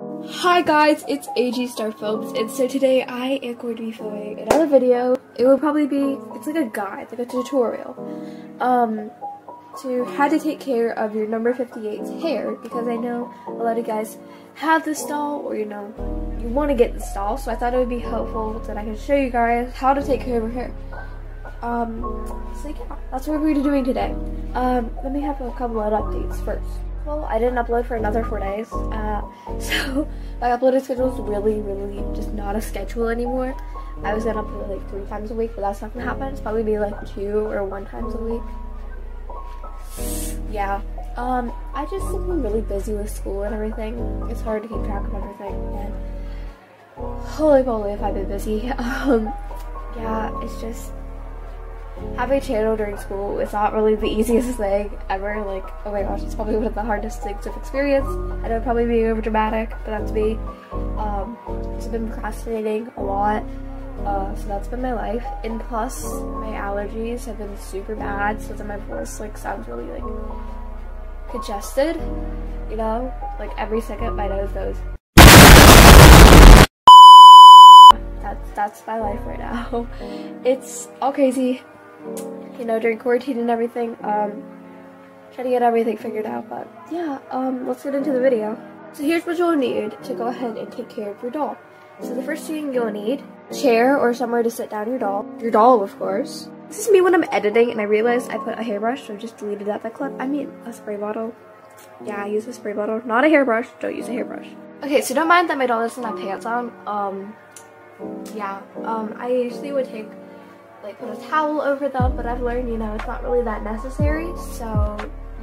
Hi guys, it's AG Star Films, and so today I am going to be filming another video. It will probably be, it's like a guide, like a tutorial, um, to how to take care of your number 58's hair, because I know a lot of guys have this style, or you know, you want to get the style, so I thought it would be helpful that I can show you guys how to take care of your hair. Um, so yeah, that's what we're doing today. Um, let me have a couple of updates first. Well, I didn't upload for another four days, uh, so my uploading schedule is really, really just not a schedule anymore. I was gonna upload like three times a week, but that's not gonna happen. It's probably be like two or one times a week. Yeah. Um, I just have been really busy with school and everything. It's hard to keep track of everything, and holy moly, if I've been busy. Um, yeah, it's just having a channel during school is not really the easiest thing ever. Like, oh my gosh, it's probably one of the hardest things I've experienced. I know probably being over dramatic, but that's me. Um, I've been procrastinating a lot. Uh, so that's been my life. And plus, my allergies have been super bad, so that my voice like sounds really like congested. You know, like every second my nose goes. That's that's my life right now. It's all crazy you know, during quarantine and everything, um, trying to get everything figured out, but yeah, um, let's get into the video. So here's what you'll need to go ahead and take care of your doll. So the first thing you'll need, chair or somewhere to sit down your doll. Your doll, of course. This is me when I'm editing and I realized I put a hairbrush, so I just deleted that, that clip. I mean, a spray bottle. Yeah, I use a spray bottle, not a hairbrush. Don't use a hairbrush. Okay, so don't mind that my doll doesn't have pants on. Um, yeah, um, I usually would take like put a towel over them, but I've learned, you know, it's not really that necessary. So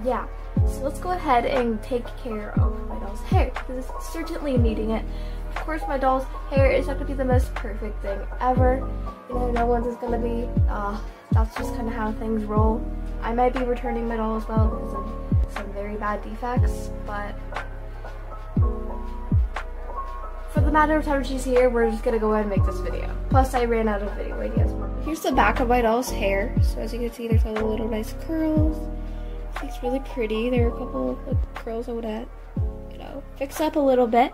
yeah, so let's go ahead and take care of my doll's hair because it's certainly needing it. Of course, my doll's hair is not going to be the most perfect thing ever. You know, no one's is going to be. Uh, that's just kind of how things roll. I might be returning my doll as well because of some very bad defects, but for the matter of time she's here, we're just gonna go ahead and make this video. Plus, I ran out of video ideas. Here's the back of my doll's hair. So as you can see, there's all the little nice curls. It's really pretty. There are a couple of curls I would add, you know, fix up a little bit.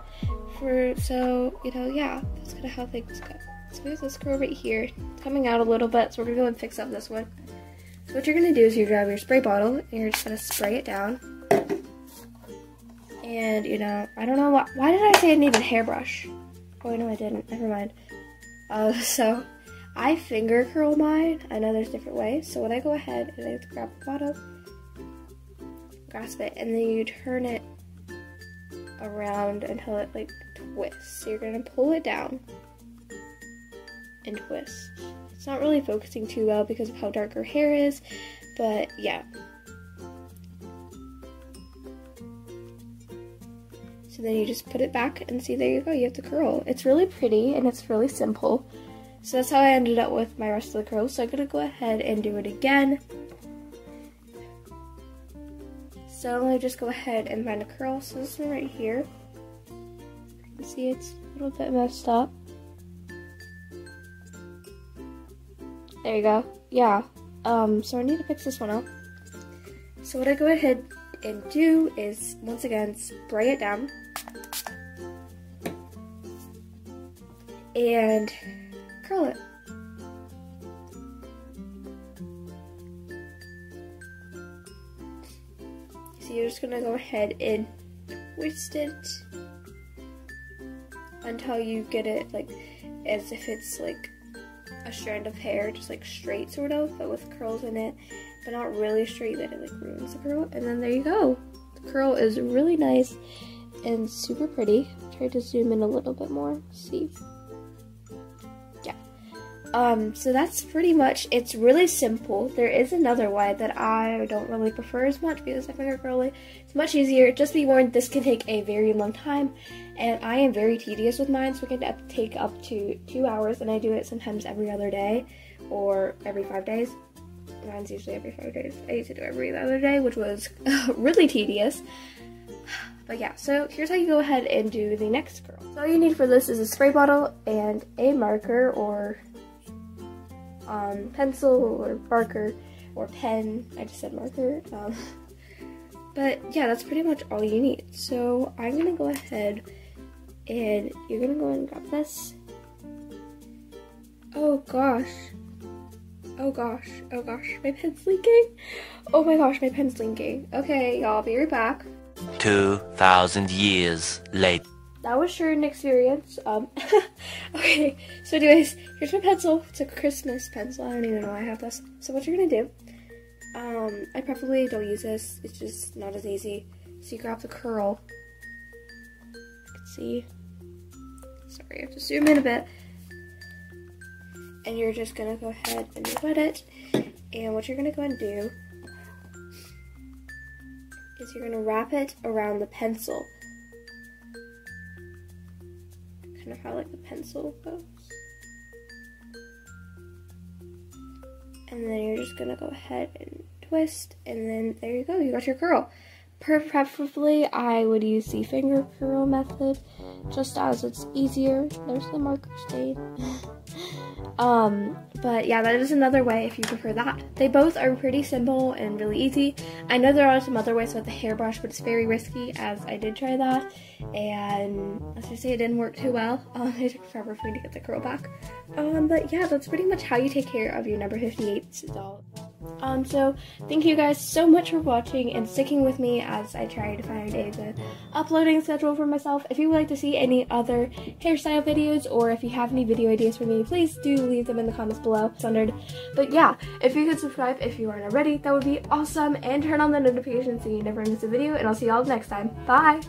For so, you know, yeah, that's kind of how things go. So there's this curl right here. Coming out a little bit, so we're gonna go and fix up this one. So what you're gonna do is you grab your spray bottle and you're just gonna spray it down. And, you know, I don't know why, why did I say I needed a hairbrush? Oh, no, I didn't. Never mind. Uh, so, I finger curl mine. I know there's different ways. So when I go ahead and I grab the bottom, grasp it, and then you turn it around until it like twists. So you're gonna pull it down and twist. It's not really focusing too well because of how dark her hair is, but yeah. So then you just put it back and see, there you go, you have the curl. It's really pretty and it's really simple. So that's how I ended up with my rest of the curls. So I'm gonna go ahead and do it again. So I'm gonna just go ahead and find a curl. So this one right here. You can see it's a little bit messed up. There you go. Yeah. Um, so I need to fix this one up. So what I go ahead and do is, once again, spray it down. And curl it. So you're just gonna go ahead and twist it until you get it like as if it's like a strand of hair, just like straight sort of, but with curls in it, but not really straight that it like ruins the curl. And then there you go. The curl is really nice and super pretty. Try to zoom in a little bit more. See. Um, so that's pretty much, it's really simple. There is another way that I don't really prefer as much because I finger curly. It's much easier. Just be warned, this can take a very long time, and I am very tedious with mine, so it can take up to two hours, and I do it sometimes every other day or every five days. Mine's usually every five days. I used to do every other day, which was really tedious. But yeah, so here's how you go ahead and do the next curl. So all you need for this is a spray bottle and a marker or um, pencil or marker or pen. I just said marker. Um, but yeah, that's pretty much all you need. So I'm gonna go ahead And you're gonna go and grab this. Oh gosh. Oh gosh. Oh gosh. My pen's leaking. Oh my gosh, my pen's leaking. Okay, y'all, be right back. 2,000 years later. That was sure an experience. Um, okay, so anyways, here's my pencil. It's a Christmas pencil. I don't even know why I have this. So what you're gonna do, um, I preferably don't use this. It's just not as easy. So you grab the curl. You can see. Sorry, I have to zoom in a bit. And you're just gonna go ahead and wet it. And what you're gonna go and do is you're gonna wrap it around the pencil. Kind of how like the pencil goes. And then you're just gonna go ahead and twist, and then there you go, you got your curl. Preferably, I would use the finger curl method, just as it's easier. There's the marker stain. Um, but yeah, that is another way if you prefer that. They both are pretty simple and really easy. I know there are some other ways with the hairbrush, but it's very risky as I did try that. And let's just say it didn't work too well. Um, it took forever for me to get the curl back. Um, but yeah, that's pretty much how you take care of your number 58 doll. Um, so thank you guys so much for watching and sticking with me as I try to find a good uploading schedule for myself. If you would like to see any other hairstyle videos or if you have any video ideas for me, please do leave them in the comments below. Standard. But yeah, if you could subscribe if you aren't already, that would be awesome. And turn on the notifications so you never miss a video. And I'll see y'all next time. Bye!